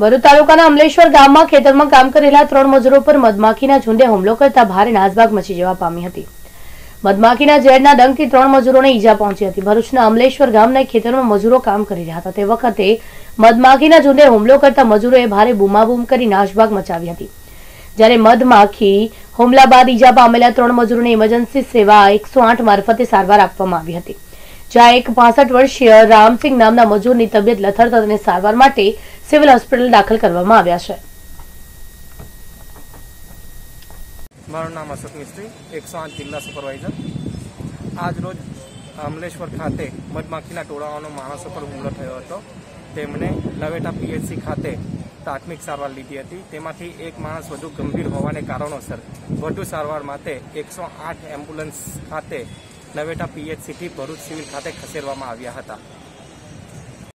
ભરૂચ તાલુકાના અમલેશ્વર ગામમાં ખેતરમાં કામ કરેલા ત્રણ મજૂરો પર મધમાખીના ઝુંડે હુમલો કરતા ભારે નાસભાગ મચી જવા પામી હતી. મધમાખીના ઝેરના ડંખથી ત્રણ મજૂરોને ઈજા પહોંચી હતી. ભરૂચના અમલેશ્વર ગામના ખેતરમાં મજૂરો કામ કરી રહ્યા હતા. તે વખતે મધમાખીના ઝુંડે હુમલો કરતા મજૂરોએ ભારે બૂમાબૂમ કરી નાસભાગ મચાવી હતી. જ્યારે મધમાખી હુમલા બાદ ઈજા પામેલા ત્રણ મજૂરોને ઇમરજન્સી સેવા એકસો આઠ મારફતે સારવાર આપવામાં આવી હતી. જ્યાં એક પાસઠ વર્ષીય રામસિંહ નામના મજૂરની તબિયત લથડતા તેને સારવાર માટે સિવિલ હોસ્પિટલ દાખલ કરવામાં આવ્યા છે. મારું નામ અશોક મિસ્ત્રી, એકસો આઠ જિલ્લા સુપરવાઇઝર. આજ રોજ અમલેશ્વર ખાતે મધમાખીના ટોળાઓનો માણસો પર હુમલો થયો હતો. તેમણે લવેટા પીએચસી ખાતે પ્રાથમિક સારવાર લીધી હતી. તેમાંથી એક માણસ વધુ ગંભીર હોવાને કારણોસર વધુ સારવાર માટે એકસો આઠ એમ્બ્યુલન્સ ખાતે લવેટા પીએચસીથી ભરૂચ સિવિલ ખાતે ખસેડવામાં આવ્યા હતા.